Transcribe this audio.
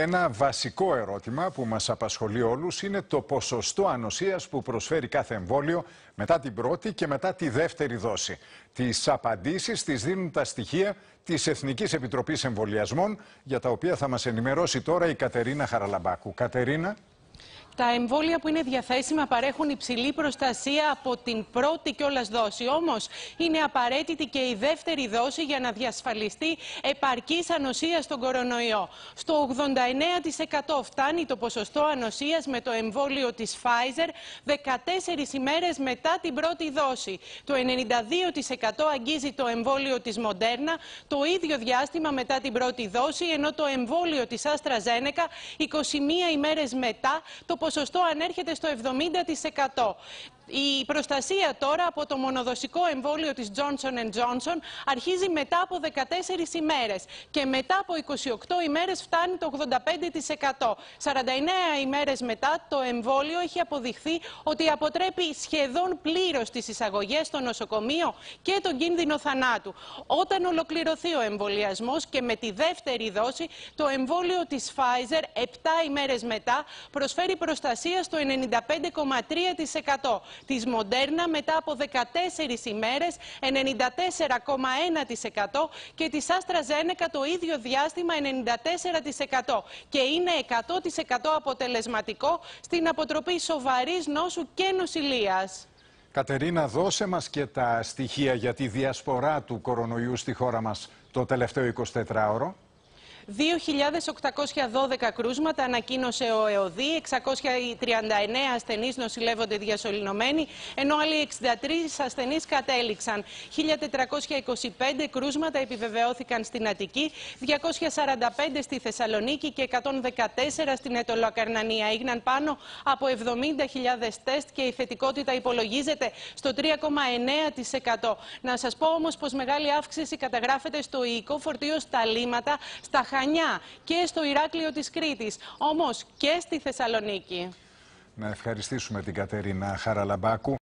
Ένα βασικό ερώτημα που μας απασχολεί όλους είναι το ποσοστό ανοσίας που προσφέρει κάθε εμβόλιο μετά την πρώτη και μετά τη δεύτερη δόση. Τις απαντήσεις τις δίνουν τα στοιχεία της Εθνικής Επιτροπής Εμβολιασμών για τα οποία θα μας ενημερώσει τώρα η Κατερίνα Χαραλαμπάκου. Κατερίνα. Τα εμβόλια που είναι διαθέσιμα παρέχουν υψηλή προστασία από την πρώτη κιόλας δόση. Όμως είναι απαραίτητη και η δεύτερη δόση για να διασφαλιστεί επαρκής ανοσία στον κορονοϊό. Στο 89% φτάνει το ποσοστό ανοσίας με το εμβόλιο της Pfizer 14 ημέρες μετά την πρώτη δόση. Το 92% αγγίζει το εμβόλιο της Moderna το ίδιο διάστημα μετά την πρώτη δόση, ενώ το εμβόλιο της AstraZeneca 21 ημέρες μετά το ποσοστό ανέρχεται στο 70%. Η προστασία τώρα από το μονοδοσικό εμβόλιο της Johnson Johnson αρχίζει μετά από 14 ημέρες και μετά από 28 ημέρες φτάνει το 85%. 49 ημέρες μετά το εμβόλιο έχει αποδειχθεί ότι αποτρέπει σχεδόν πλήρως τις εισαγωγές στο νοσοκομείο και τον κίνδυνο θανάτου. Όταν ολοκληρωθεί ο εμβολιασμός και με τη δεύτερη δόση το εμβόλιο της Pfizer 7 ημέρες μετά προσφέρει προστασία στο 95,3% της Μοντέρνα μετά από 14 ημέρες 94,1% και της Άστρα Ζένεκα το ίδιο διάστημα 94% και είναι 100% αποτελεσματικό στην αποτροπή σοβαρής νόσου και νοσηλείας. Κατερίνα, δώσε μας και τα στοιχεία για τη διασπορά του κορονοϊού στη χώρα μας το τελευταίο 24ωρο. 2.812 κρούσματα ανακοίνωσε ο ΕΟΔΗ, 639 ασθενείς νοσηλεύονται διασωληνωμένοι, ενώ άλλοι 63 ασθενείς κατέληξαν. 1.425 κρούσματα επιβεβαιώθηκαν στην Αττική, 245 στη Θεσσαλονίκη και 114 στην Ετωλοακαρνανία. Έγιναν πάνω από 70.000 τεστ και η θετικότητα υπολογίζεται στο 3,9%. Να σας πω όμως πως μεγάλη αύξηση καταγράφεται στο οικό φορτίο στα λίματα, στα Χανιά και στο Ηράκλειο της Κρήτης, όμως και στη Θεσσαλονίκη. Να ευχαριστήσουμε την Κατερίνα Χαραλαμπάκου.